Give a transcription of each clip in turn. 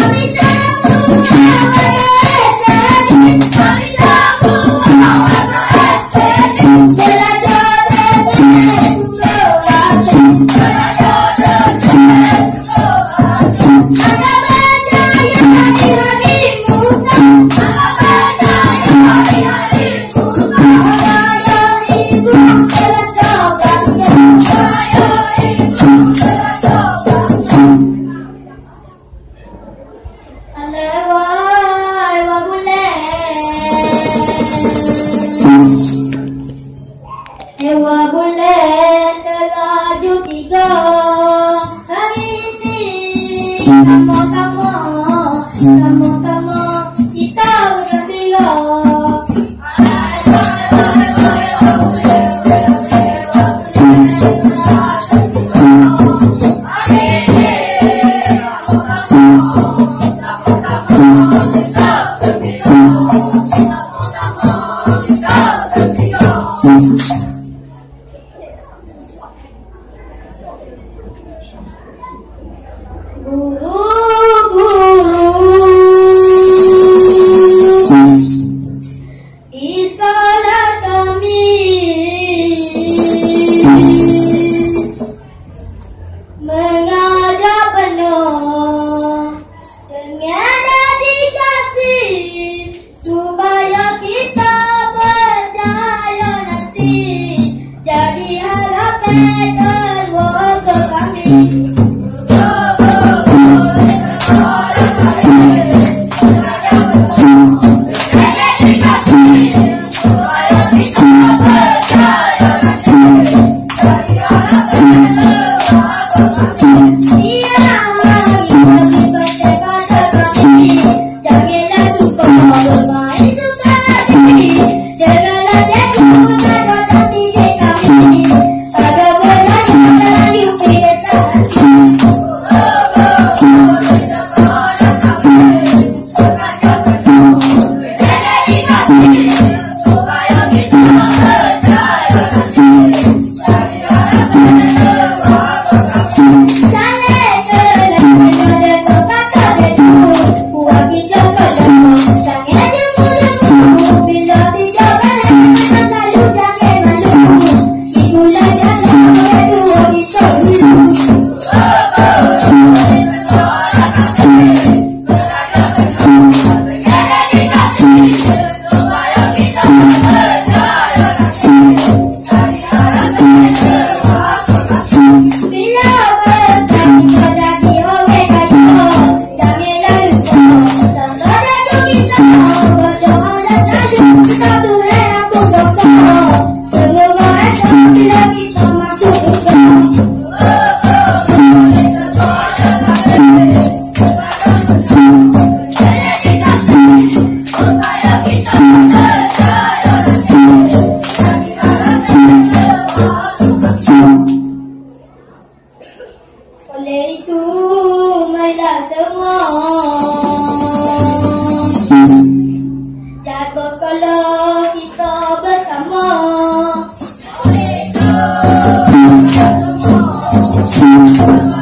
Let me Yeah. Oleh itu mailah semua. Jaga sekolah kita bersama. Oleh itu mailah semua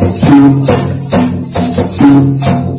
Thank you.